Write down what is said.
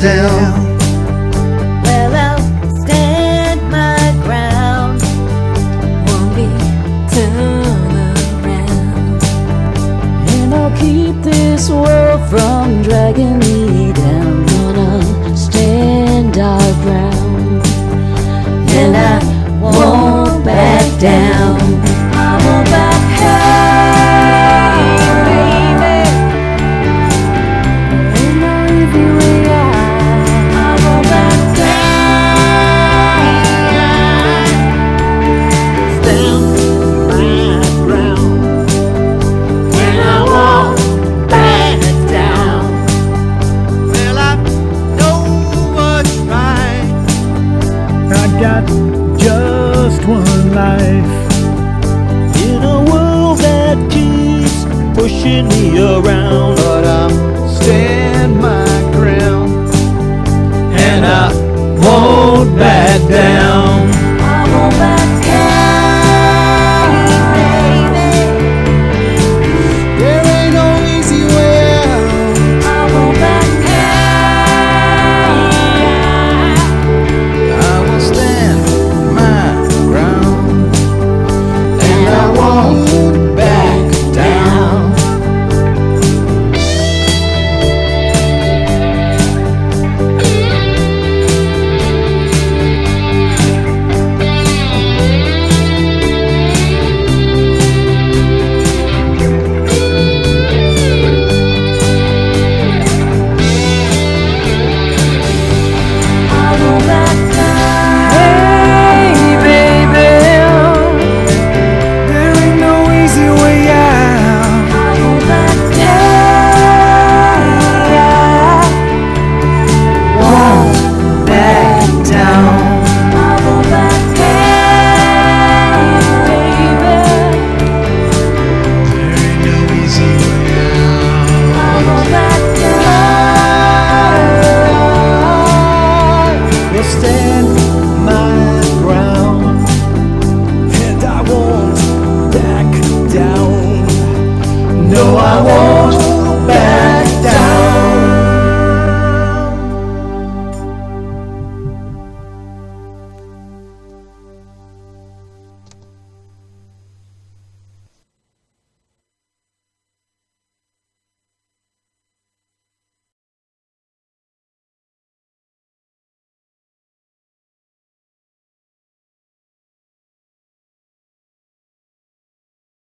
down. Well, I'll stand my ground. Won't be turned around. And I'll keep this world from dragging me down. Gonna stand our ground. And I won't back down. Got just one life. In a world that keeps pushing me around, but I'm stand my ground, and I won't back down.